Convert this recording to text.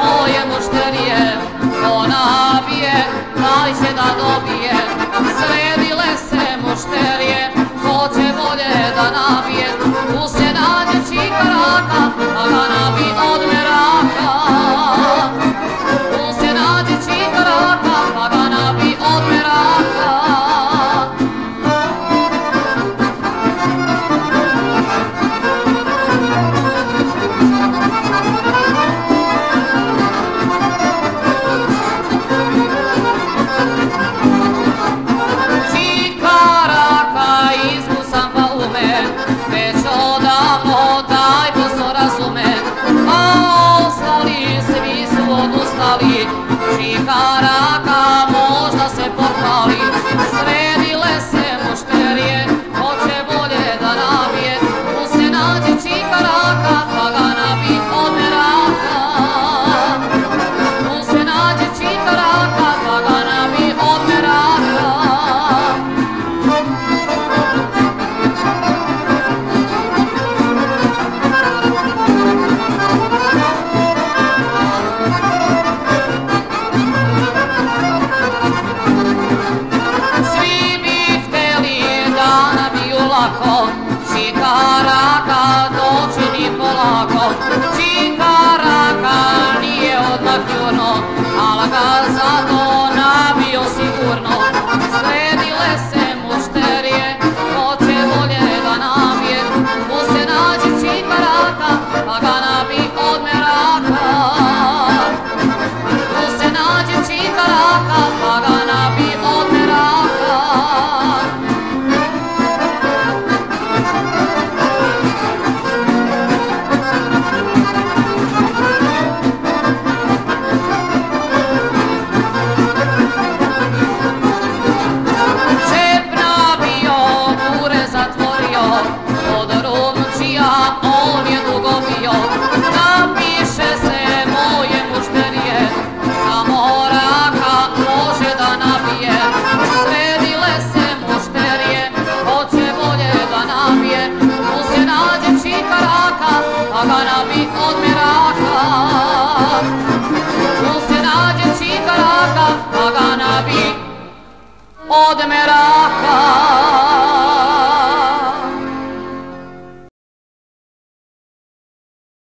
voy a mostraría Shikara Oh, Odemera